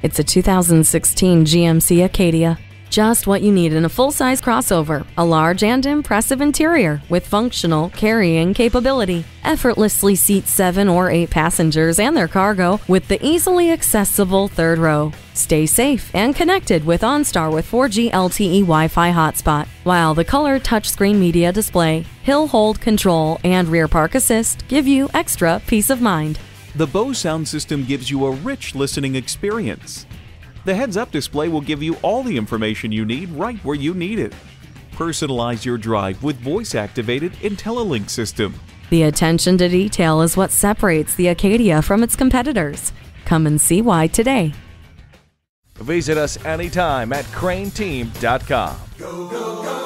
It's a 2016 GMC Acadia. Just what you need in a full size crossover, a large and impressive interior with functional carrying capability. Effortlessly seats seven or eight passengers and their cargo with the easily accessible third row. Stay safe and connected with OnStar with 4G LTE Wi Fi hotspot, while the color touchscreen media display, hill hold control, and rear park assist give you extra peace of mind. The Bose sound system gives you a rich listening experience. The heads up display will give you all the information you need right where you need it. Personalize your drive with voice activated IntelliLink system. The attention to detail is what separates the Acadia from its competitors. Come and see why today. Visit us anytime at crainteam.com. Go, go, go.